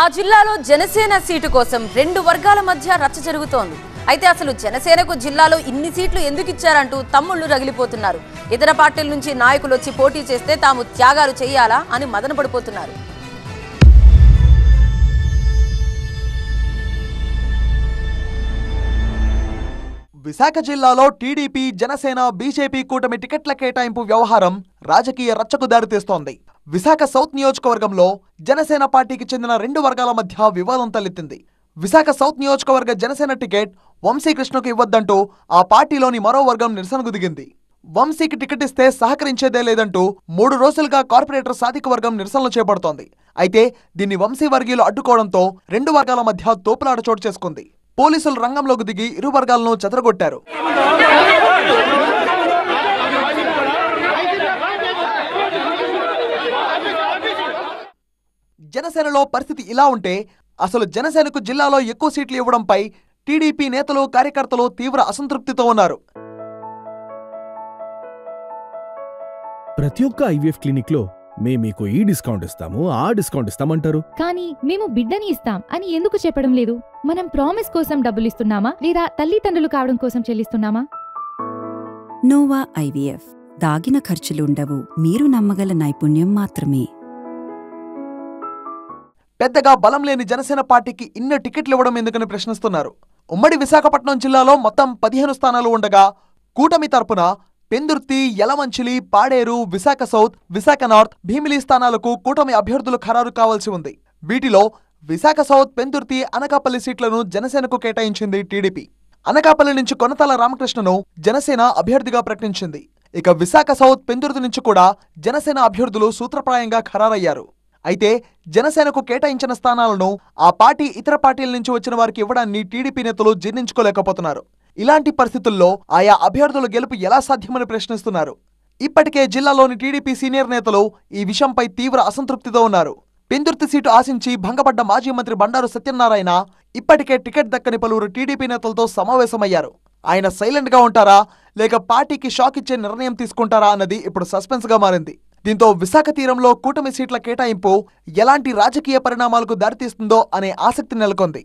ఆ జిల్లాలో జనసేన సీటు కోసం రెండు వర్గాల మధ్య రచ్చ జరుగుతోంది. అయితే అసలు జనసేనకు జిల్లాలో ఇన్ని సీట్లు ఎందుకు ఇచ్చారంటూ తమ్ముళ్ళు రగిలిపోతున్నారు. ఇతర పార్టీల నుంచి నాయకులు వచ్చి పోటీ చేస్తే తాము త్యాగాలు చేయాలా అని మదన పడిపోతున్నారు విశాఖ జిల్లాలో టీడీపీ జనసేన బీజేపీ కూటమి టికెట్ల కేటాయింపు వ్యవహారం రాజకీయ రచ్చకు దారితీస్తోంది. విశాఖ సౌత్ నియోజకవర్గంలో జనసేన పార్టీకి చెందిన రెండు వర్గాల మధ్య వివాదం తలెత్తింది. విశాఖ సౌత్ నియోజకవర్గ జనసేన టికెట్ వంశీకృష్ణకు ఇవ్వద్దంటూ ఆ పార్టీలోని మరో వర్గం నిరసనకు దిగింది. వంశీకి టికెట్ ఇస్తే సహకరించేదే లేదంటూ మూడు రోజులుగా కార్పొరేటర్ సాధిక వర్గం నిరసనలు చేపడుతోంది. అయితే దీన్ని వంశీ వర్గీయులు అడ్డుకోవడంతో రెండు వర్గాల మధ్య తోపులాట చోటు చేసుకుంది. పోలీసులు రంగంలోకి దిగి ఇరు వర్గాలను చెదరగొట్టారు. జనసేనలో పరిస్థితి ఇలా ఉంటే అసలు జనసేనకు జిల్లాలో ఎక్కువ సీట్లు ఇవ్వడంపై టీడీపీ నేతలు కార్యకర్తలు తీవ్ర అసంతృప్తితో ఉన్నారు. ప్రతి ఒక్క ఐవీఎఫ్ క్లినిక్లో మేము మీకు ఈ డిస్కౌంట్ ఇస్తాము ఆ డిస్కౌంట్ ఇస్తామంటారు. కానీ మేము బిడ్డని ఇస్తాం అని ఎందుకు చెప్పడం లేదు? మనం ప్రామిస్ కోసం డబ్బులు ఇస్తున్నామా? లేదా తల్లిదండ్రులు కావడం కోసం చెల్లిస్తున్నామా? Nova IVF. దాగిన ఖర్చులుండవు మీరు నమ్మగల నైపుణ్యం మాత్రమే. పెద్దగా బలం లేని జనసేన పార్టీకి ఇన్ని టికెట్లు ఇవ్వడం ఎందుకని ప్రశ్నిస్తున్నారు? ఉమ్మడి విశాఖపట్నం జిల్లాలో మొత్తం పదిహేను స్థానాలు ఉండగా కూటమి తరపున పెందుర్తి యలమంచిలి పాడేరు విశాఖ సౌత్ విశాఖ నార్త్ భీమిలి స్థానాలకు కూటమి అభ్యర్థులు ఖరారు కావాల్సి ఉంది. వీటిలో విశాఖ సౌత్ పెందుర్తి అనకాపల్లి సీట్లను జనసేనకు కేటాయించింది టీడీపీ. అనకాపల్లి నుంచి కొనతల రామకృష్ణను జనసేన అభ్యర్థిగా ప్రకటించింది. ఇక విశాఖ సౌత్ పెందుర్తి నుంచి కూడా జనసేన అభ్యర్థులు సూత్రప్రాయంగా ఖరారయ్యారు. అయితే జనసేనకు కేటాయించిన స్థానాలను ఆ పార్టీ ఇతర పార్టీల నుంచి వచ్చిన వారికి ఇవ్వడాన్ని టీడీపీ నేతలు జీర్ణించుకోలేకపోతున్నారు. ఇలాంటి పరిస్థితుల్లో ఆయా అభ్యర్థుల గెలుపు ఎలా సాధ్యమని ప్రశ్నిస్తున్నారు. ఇప్పటికే జిల్లాలోని టీడీపీ సీనియర్ నేతలు ఈ విషయంపై తీవ్ర అసంతృప్తితో ఉన్నారు. పెందుర్తి సీటు ఆశించి భంగపడ్డ మాజీ మంత్రి బండారు సత్యనారాయణ ఇప్పటికే టికెట్ దక్కని పలువురు టీడీపీ నేతలతో సమావేశమయ్యారు. ఆయన సైలెంట్గా ఉంటారా? లేక పార్టీకి షాక్ ఇచ్చే నిర్ణయం తీసుకుంటారా అన్నది ఇప్పుడు సస్పెన్స్గా మారింది. దీంతో విశాఖ తీరంలో కూటమి సీట్ల కేటాయింపు ఎలాంటి రాజకీయ పరిణామాలకు దారితీస్తుందో అనే ఆసక్తి నెలకొంది.